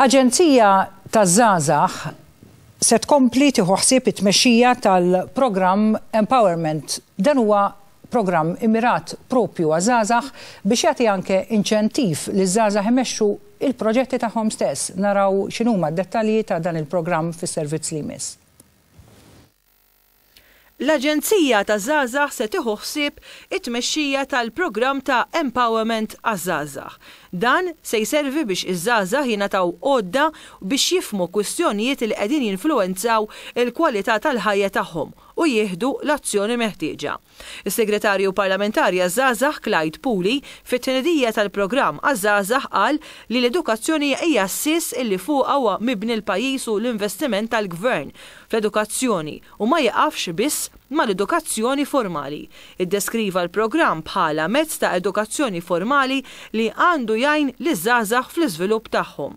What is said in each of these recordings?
Aġenzija taż-Żgħażagħ se tkompli tieħu ħsieb it-tmexxija tal-programm Empowerment. Dan huwa programm immirat proprju għaż-żgħażagħ biex jagħti anke inċentiv liż-żgħażagħ imexxu l-proġetti tagħhom stess. Naraw x'inhuma d-dettalji ta' dan il-programm fis-servizz li jmiss. L-Aġenzija taż-Żgħażagħ se tieħu ħsieb it-tmexxija tal-programm ta' empowerment għaż-żgħażagħ. Dan se jservi biex iż-żgħażagħ jingħataw għodda biex jifhmu kwistjonijiet li qegħdin jinfluwenzaw il-kwalità tal-ħajja tagħhom u jieħdu l-azzjoni meħtieġa. Is-Segretarju Parlamentari għaż-Żgħażagħ Clyde Puli fit-tnedija tal-programm għaż-żgħażagħ qal li l-edukazzjoni hija s-sies li fuqha huwa mibni l-pajjiż u l-investiment tal-Gvern fl-edukazzjoni u ma jieqafx biss mal-edukazzjoni formali. Iddeskriva l-programm bħala mezz ta' edukazzjoni formali li għandu jgħin liż-żgħażagħ fl-iżvilupp tagħhom.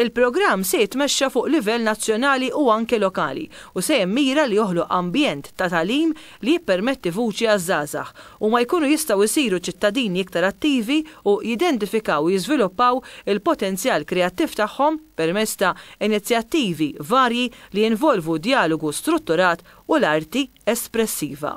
Il-programm se jitmexxa fuq livell nazzjonali u anke lokali u se jimmira li joħloq ambjent ta' tagħlim li jippermetti vuċi għaż-żgħażagħ, huma jkunu jistgħu jsiru ċittadini iktar attivi u jidentifikaw u jiżviluppaw il-potenzjal kreattiv tagħhom permezz ta' inizjattivi varji li jinvolvu djalogu strutturat u l-arti espressiva.